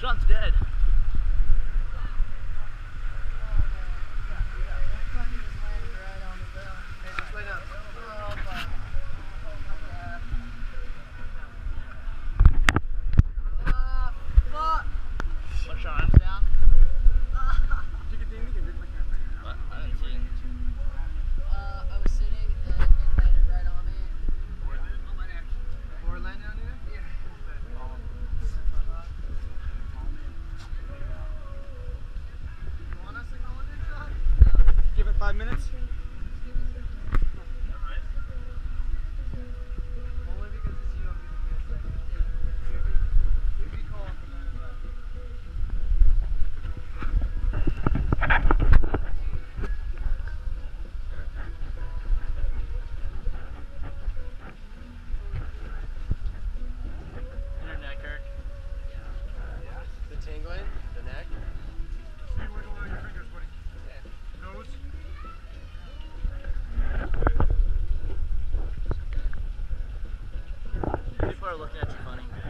Sean's dead. Minutes. looking at you funny.